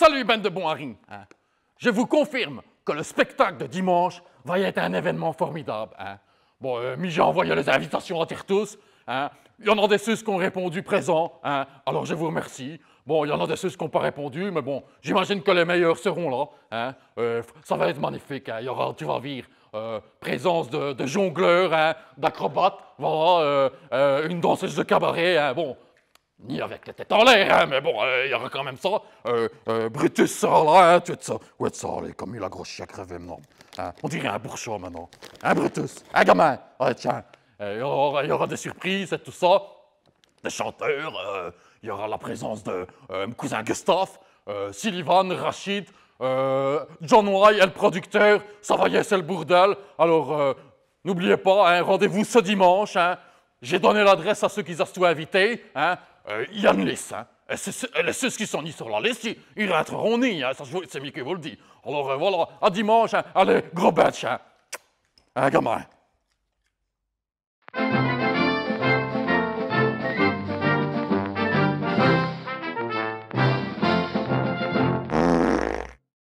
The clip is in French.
Salut, bande de bons haris. hein? Je vous confirme que le spectacle de dimanche va être un événement formidable. hein. Bon, euh, mi, j'ai envoyé les invitations à tirer tous. hein. Il y en a des ceux qui ont répondu présent, hein. alors je vous remercie. Bon, il y en a des ceux qui n'ont pas répondu, mais bon, j'imagine que les meilleurs seront là. Euh, ça va être magnifique. Il y aura, tu vas voir, euh, présence de, de jongleurs, d'acrobates, voilà, euh, une danseuse de cabaret. Bon, ni avec la tête en l'air, hein, mais bon, euh, il y aura quand même ça. Euh, euh, Brutus sera là, hein, de ça. Est ça, allez, comme il a gros chien crevé maintenant. Hein, on dirait un bourgeois maintenant. Un Brutus, un gamin? Ouais, tiens, Euh, il y, aura, des surprises et tout ça. Des chanteurs, euh, il y aura la présence de mon cousin Gustave, Sullivan, Rachid, John White le producteur. Ça va y c'est le bordel. Alors, n'oubliez pas, hein, rendez-vous ce dimanche. hein. J'ai donné l'adresse à ceux qui ont tout invité. Hein. Euh, Il y a une liste. Hein. Et c'est- c'est- et les ceux qui sont mis sur la liste, ils, rentreront ni. Hein. C'est mieux que vous le dit. Alors euh, voilà, à dimanche. hein. Allez, gros batch. Hein. Un gamin.